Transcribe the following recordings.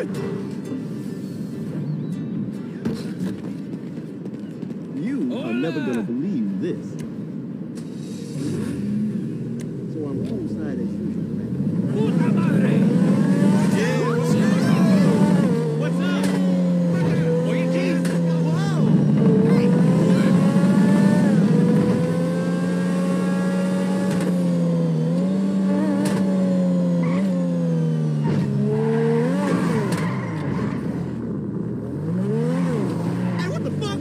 You are never gonna believe this. So I'm poolside as usual. man. ¡Puta madre! What's up? Oye, Keith. Hey, what the fuck?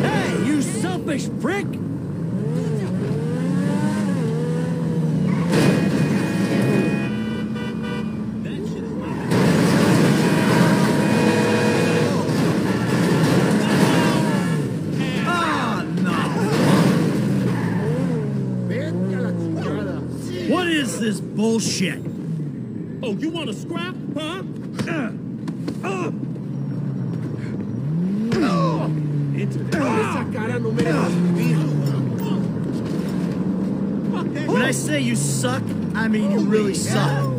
Hey, you selfish prick! Vete a la chingada. What is this bullshit? Oh, you want to scrap, huh? Esa cara uh, uh. No. When I say you suck, I mean you really suck.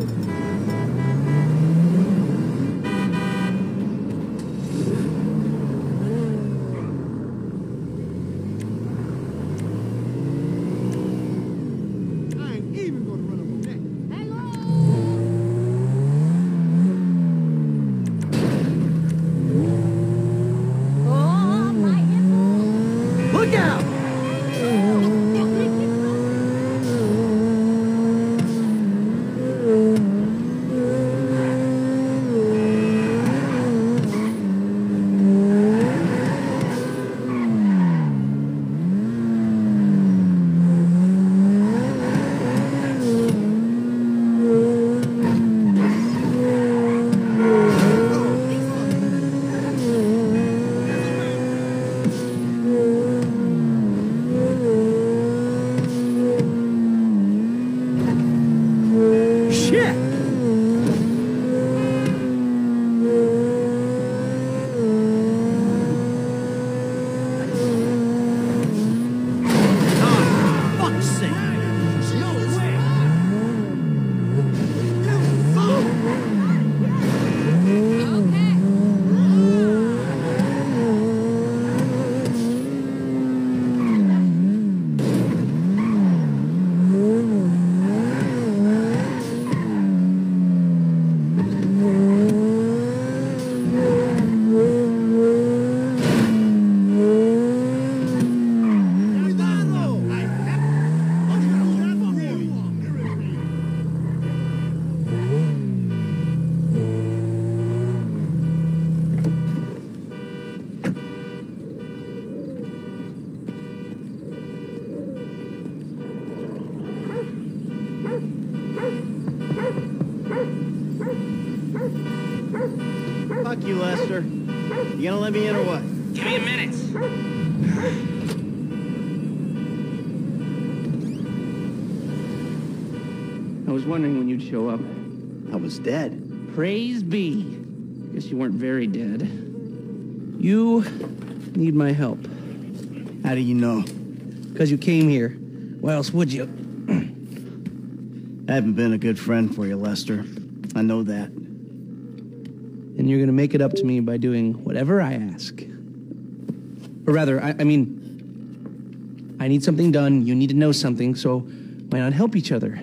I was wondering when you'd show up. I was dead. Praise be. Guess you weren't very dead. You need my help. How do you know? Because you came here. Why else would you? I haven't been a good friend for you, Lester. I know that. And you're going to make it up to me by doing whatever I ask. Or rather, I, I mean, I need something done. You need to know something, so why not help each other?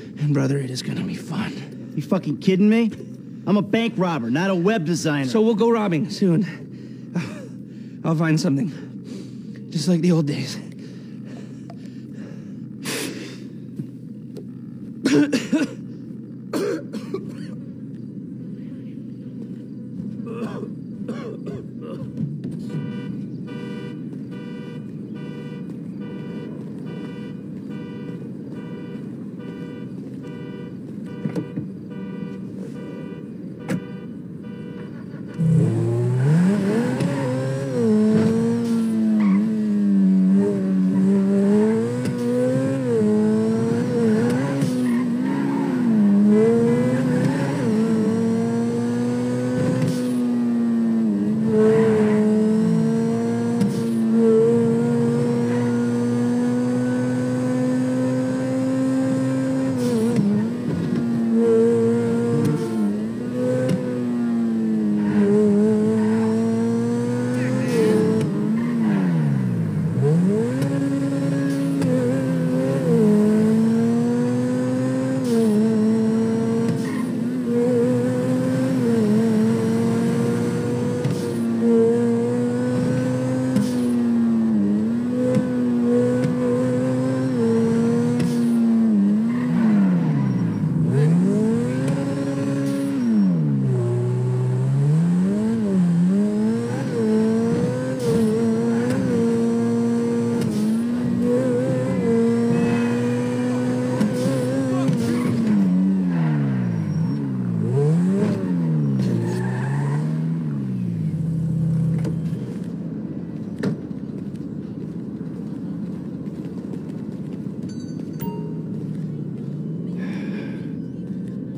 and brother, it is gonna be fun. You fucking kidding me? I'm a bank robber, not a web designer. So we'll go robbing soon. I'll find something. Just like the old days.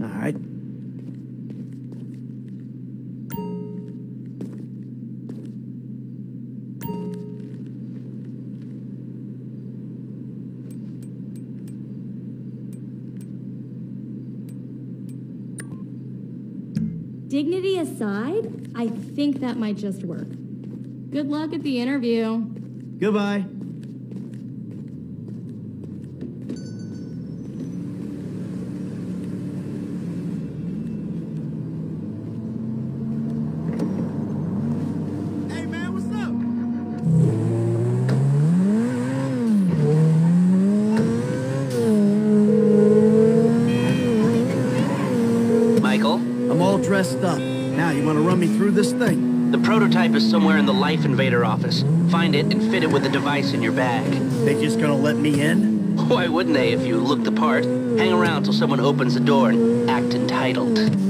All right. Dignity aside, I think that might just work. Good luck at the interview. Goodbye. Hey, man, what's up? Michael, I'm all dressed up. Now, you want to run me through this thing? the prototype is somewhere in the Life Invader office. Find it and fit it with the device in your bag. They just gonna let me in? Why wouldn't they if you look the part? Hang around till someone opens the door and act entitled.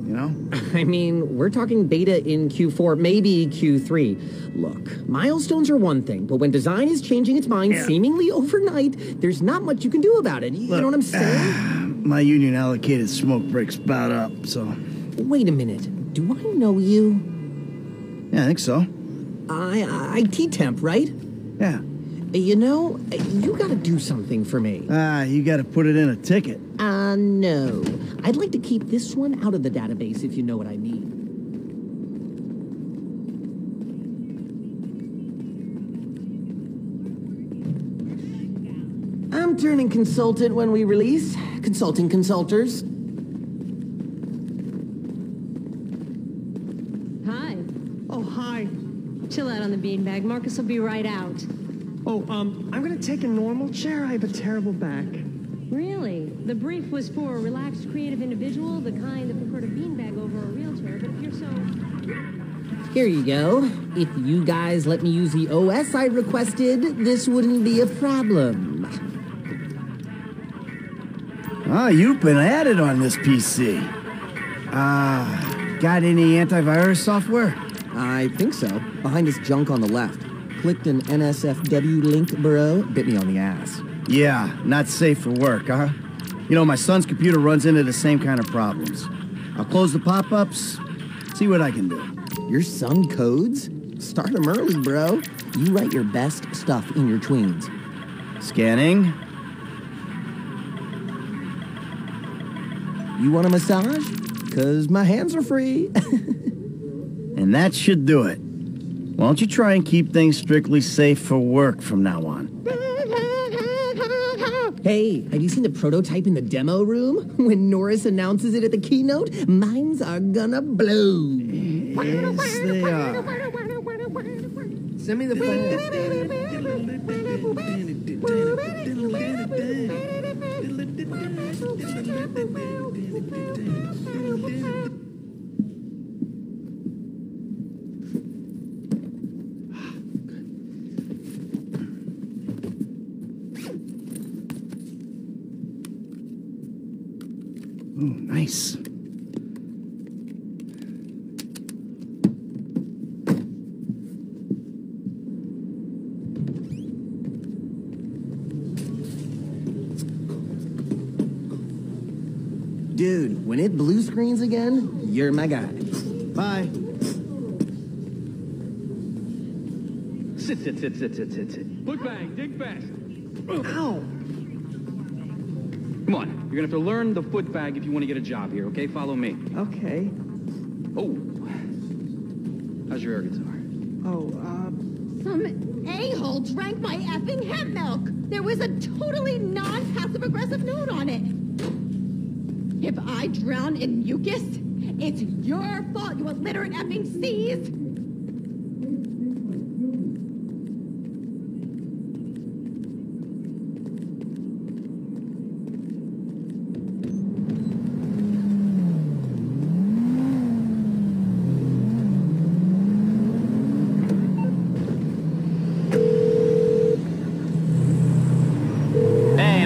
you know? I mean, we're talking beta in Q4, maybe Q3. Look, milestones are one thing, but when design is changing its mind Yeah. seemingly overnight, there's not much you can do about it. You know what I'm saying? My union allocated smoke breaks about up, so. Wait a minute. Do I know you? Yeah, I think so. I, I IT temp, right? Yeah. You know, you gotta do something for me. Ah, you gotta put it in a ticket. Uh, no. I'd like to keep this one out of the database if you know what I mean. I'm turning consultant when we release. Consulting consulters. Hi. Oh, hi. Chill out on the beanbag. Marcus will be right out. Oh, um, I'm gonna take a normal chair. I have a terrible back. Really? The brief was for a relaxed, creative individual, the kind that preferred a beanbag over a real chair. But if you're so. Here you go. If you guys let me use the OS I requested, this wouldn't be a problem. Ah, you've been added on this PC. Ah, got any antivirus software? I think so. Behind this junk on the left. Clicked an NSFW link, bro. Bit me on the ass. Yeah, not safe for work, huh? You know, my son's computer runs into the same kind of problems. I'll close the pop-ups, see what I can do. Your son codes? Start him early, bro. You write your best stuff in your tweens. Scanning. You want a massage? Cause my hands are free. And that should do it. Why don't you try and keep things strictly safe for work from now on? hey, have you seen the prototype in the demo room? When Norris announces it at the keynote, minds are gonna blow. Yes, they are. Send me the Ooh, nice. Dude, when it blue screens again, you're my guy. Bye. Sit, sit, sit, sit, sit, sit, sit. Foot bang, dig fast. Ow! Come on, you're gonna have to learn the foot bag if you want to get a job here, okay? Follow me. Okay. Oh. How's your air guitar? Oh, uh, Some a-hole drank my effing hemp milk. There was a totally non-passive aggressive note on it. If I drown in mucus, it's your fault, you illiterate effing seas. Hey,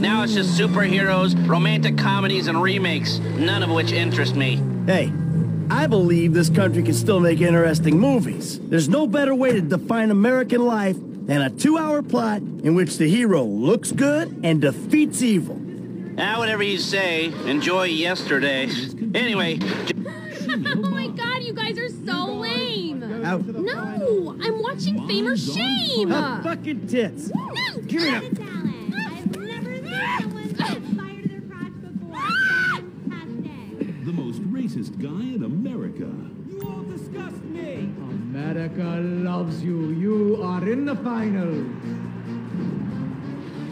Now it's just superheroes, romantic comedies, and remakes, none of which interest me. Hey, I believe this country can still make interesting movies. There's no better way to define American life than a two-hour plot in which the hero looks good and defeats evil. Ah, whatever you say. Enjoy yesterday. Anyway, oh my god, you guys are so lame. Out. No, I'm watching Fame or Shame. Fucking tits. No, Give me that. The most most racist guy in America. You all disgust me! America loves you. You are in the final.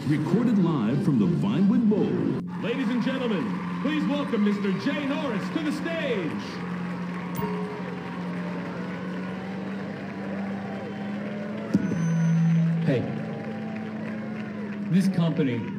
Recorded live from the Vinewood Bowl. Ladies and gentlemen, please welcome Mr. Jay Norris to the stage. Hey, this company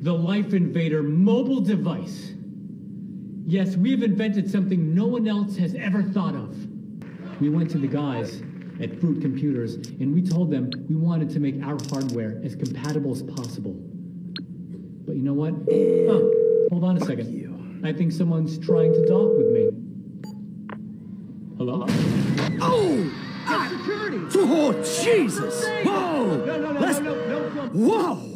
The Life Invader mobile device. Yes, we've invented something no one else has ever thought of. We went to the guys at Fruit Computers and we told them we wanted to make our hardware as compatible as possible. But you know what? Oh, hold on a second. I think someone's trying to talk with me. Hello? Oh! Oh, Jesus! Whoa! Whoa!